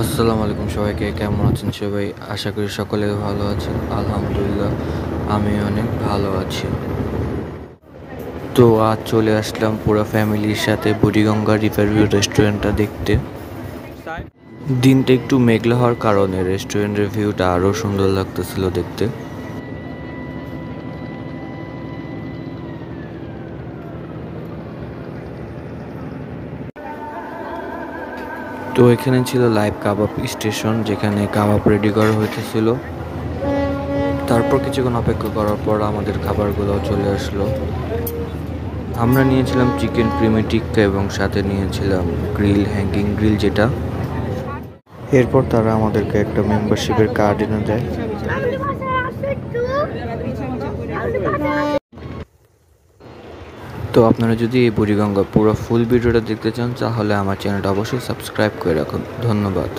আসসালামু আলাইকুম সবাইকে, কেমন আছেন সবাই? আশা করি সকলে ভালো আছেন। আলহামদুলিল্লাহ, আমি অনেক ভালো আছি। তো আজ চলে আসলাম পুরো ফ্যামিলির সাথে বুড়িগঙ্গা রিভারভিউ রেস্টুরেন্টটা দেখতে। দিনটা একটু মেঘলা হওয়ার কারণে রেস্টুরেন্টের ভিউটা আরও সুন্দর লাগতেছিল দেখতে। তো এখানে ছিল লাইভ কাবাব স্টেশন, যেখানে কাবাব রেডি করা হইতেছিল। তারপর কিছুক্ষণ অপেক্ষা করার পর আমাদের খাবারগুলো চলে আসলো। আমরা নিয়েছিলাম চিকেন ক্রিমি টিক্কা এবং সাথে নিয়েছিলাম গ্রিল হ্যাঙ্গিং গ্রিল যেটা। এরপর তারা আমাদেরকে একটা মেম্বারশিপের কার্ড এনে দেয়। তো আপনারা যদি এই বুড়িগঙ্গা পুরো ফুল ভিডিওটা দেখতে চান, তাহলে আমার চ্যানেলটা অবশ্যই সাবস্ক্রাইব করে রাখুন। ধন্যবাদ।